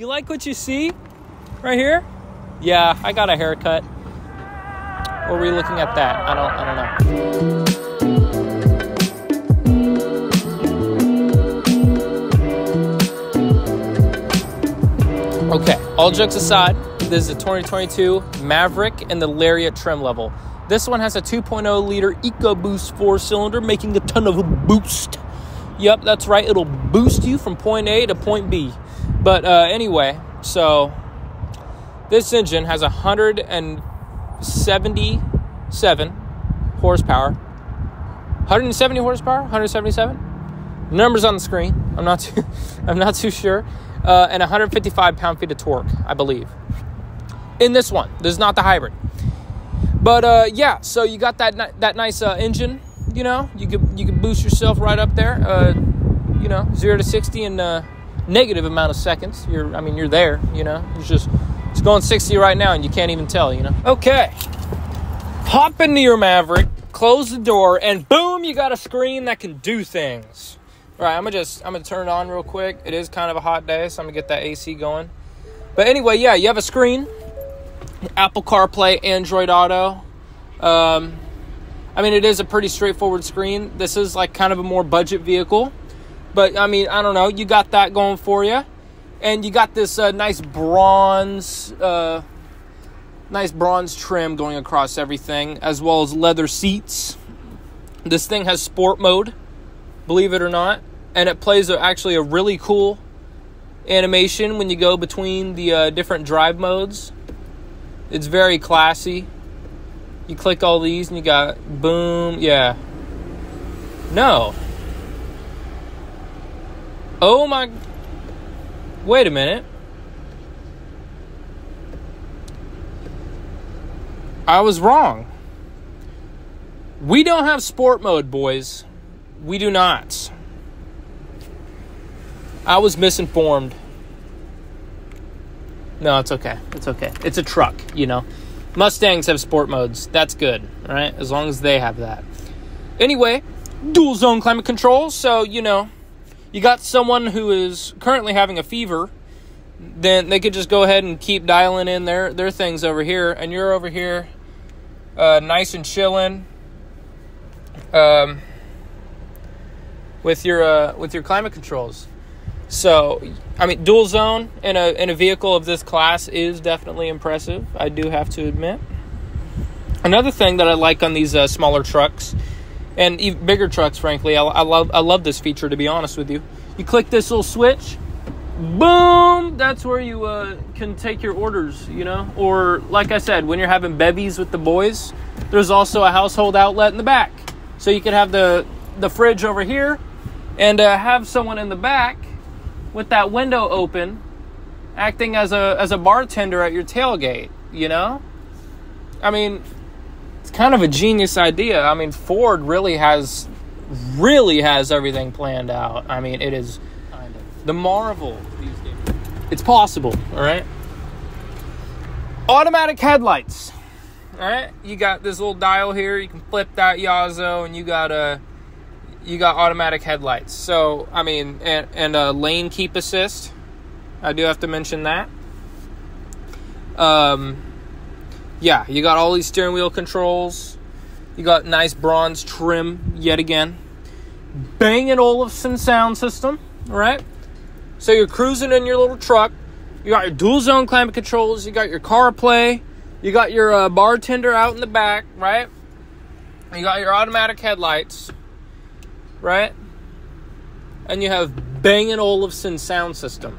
You like what you see right here? Yeah, I got a haircut. Or were we looking at that? I don't I don't know. Okay, all jokes aside, this is a 2022 Maverick and the Lariat trim level. This one has a 2.0 liter EcoBoost four cylinder, making a ton of boost. Yep, that's right, it'll boost you from point A to point B. But uh, anyway, so this engine has 177 horsepower. 170 horsepower? 177? Numbers on the screen. I'm not too, I'm not too sure. Uh, and 155 pound feet of torque, I believe. In this one, this is not the hybrid. But uh, yeah, so you got that that nice uh, engine. You know, you could you could boost yourself right up there. Uh, you know, zero to sixty in a negative amount of seconds. You're, I mean, you're there. You know, it's just it's going 60 right now, and you can't even tell. You know. Okay, hop into your Maverick, close the door, and boom, you got a screen that can do things. All right, I'm gonna just I'm gonna turn it on real quick. It is kind of a hot day, so I'm gonna get that AC going. But anyway, yeah, you have a screen, Apple CarPlay, Android Auto. Um, I mean, it is a pretty straightforward screen. This is like kind of a more budget vehicle, but I mean, I don't know. You got that going for you, and you got this uh, nice bronze, uh, nice bronze trim going across everything, as well as leather seats. This thing has sport mode, believe it or not, and it plays a, actually a really cool animation when you go between the uh, different drive modes. It's very classy. You click all these and you got boom, yeah. No. Oh my. Wait a minute. I was wrong. We don't have sport mode, boys. We do not. I was misinformed. No, it's okay. It's okay. It's a truck, you know. Mustangs have sport modes. That's good, right? As long as they have that. Anyway, dual zone climate control. So, you know, you got someone who is currently having a fever, then they could just go ahead and keep dialing in their, their things over here, and you're over here uh, nice and chilling um, with your uh, with your climate controls. So, I mean, dual zone in a in a vehicle of this class is definitely impressive. I do have to admit. Another thing that I like on these uh, smaller trucks, and even bigger trucks, frankly, I, I love I love this feature. To be honest with you, you click this little switch, boom. That's where you uh, can take your orders. You know, or like I said, when you're having bevies with the boys, there's also a household outlet in the back, so you could have the the fridge over here, and uh, have someone in the back with that window open, acting as a as a bartender at your tailgate. You know, I mean, it's kind of a genius idea. I mean, Ford really has really has everything planned out. I mean, it is kind of the marvel. It's possible, all right. Automatic headlights. All right, you got this little dial here. You can flip that Yazo, and you got a you got automatic headlights. So, I mean, and, and a lane keep assist. I do have to mention that. Um, yeah, you got all these steering wheel controls. You got nice bronze trim yet again. Bang & Olufsen sound system, right? So you're cruising in your little truck. You got your dual zone climate controls. You got your CarPlay. You got your uh, bartender out in the back, right? You got your automatic headlights right? And you have Bang & Olufsen sound system.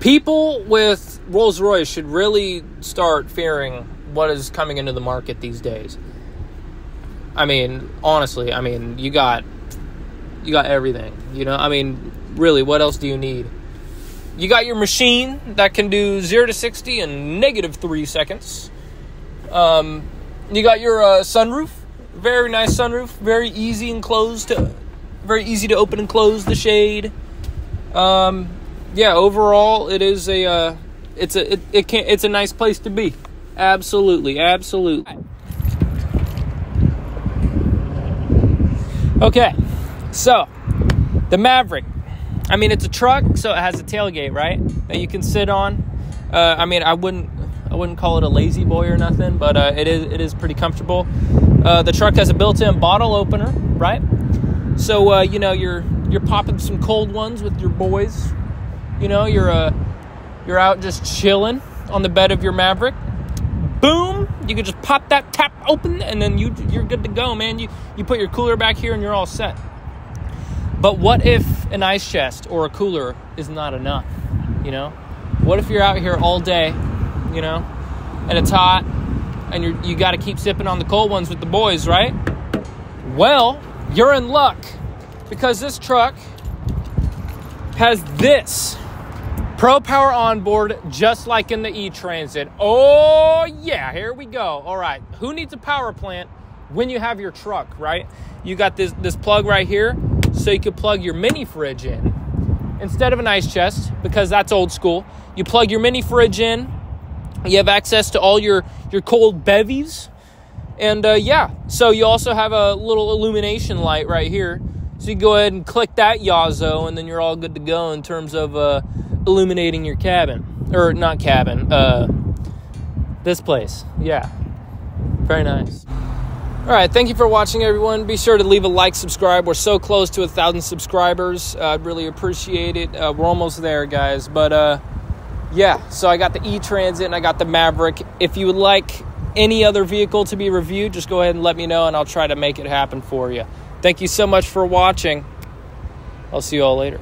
People with Rolls Royce should really start fearing what is coming into the market these days. I mean, honestly, I mean, you got you got everything. You know, I mean, really, what else do you need? You got your machine that can do 0 to 60 in negative 3 seconds. Um, you got your uh, sunroof very nice sunroof, very easy and closed to, very easy to open and close the shade. Um, yeah, overall, it is a, uh, it's a, it, it can it's a nice place to be. Absolutely, absolutely. Okay, so the Maverick, I mean, it's a truck, so it has a tailgate, right? That you can sit on. Uh, I mean, I wouldn't, I wouldn't call it a La-Z-Boy or nothing, but uh, it is, it is pretty comfortable. Uh, the truck has a built-in bottle opener, right? So uh, you know, you're you're popping some cold ones with your boys. You know, you're uh, you're out just chilling on the bed of your Maverick. Boom! You can just pop that tap open, and then you you're good to go, man. You you put your cooler back here, and you're all set. But what if an ice chest or a cooler is not enough? You know, what if you're out here all day, you know, and it's hot, and you you got to keep sipping on the cold ones with the boys, right? Well, you're in luck because this truck has this Pro Power onboard, just like in the E Transit. Oh, yeah, here we go. All right, who needs a power plant when you have your truck, right? You got this, this plug right here, so you could plug your mini fridge in instead of an ice chest because that's old school. You plug your mini fridge in, you have access to all your, your cold bevies. And uh, yeah, so you also have a little illumination light right here. So you go ahead and click that Yazo, and then you're all good to go in terms of uh, illuminating your cabin or not cabin uh this place. Yeah. Very nice. All right thank you for watching everyone. Be sure to leave a like subscribe. We're so close to a thousand subscribers. Uh, i'd really appreciate it. Uh, we're almost there guys. But uh yeah. So i got the e-transit and i got the maverick. If you would like any other vehicle to be reviewed just go ahead and let me know and i'll try to make it happen for you. Thank you so much for watching. I'll see you all later